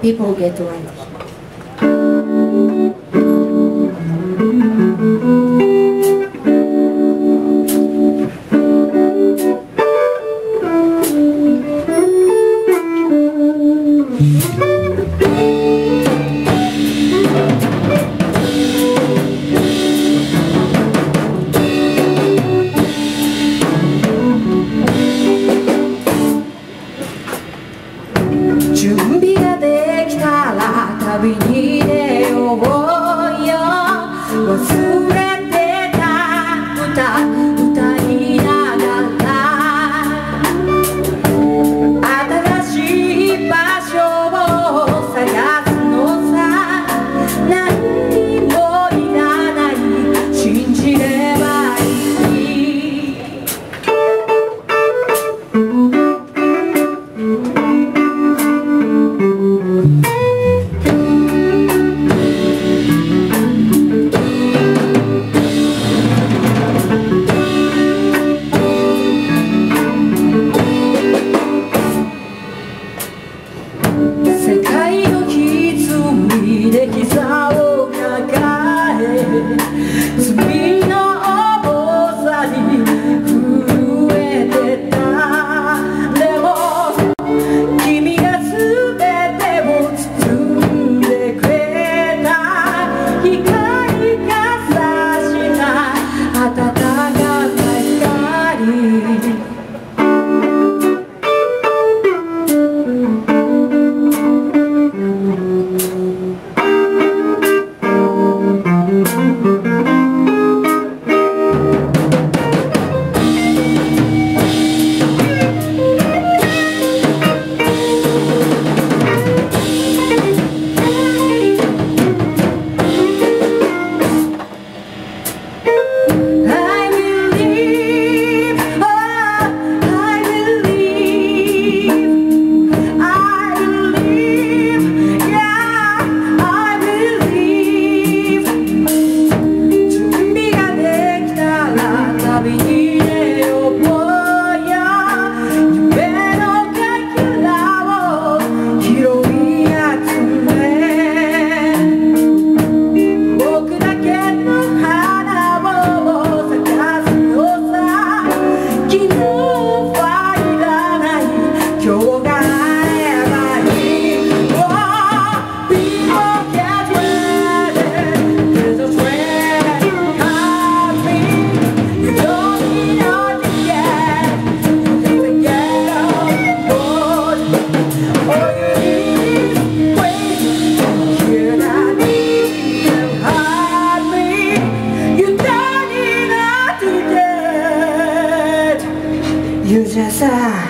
people who get the right 旅に出覚えよ忘れ 유자사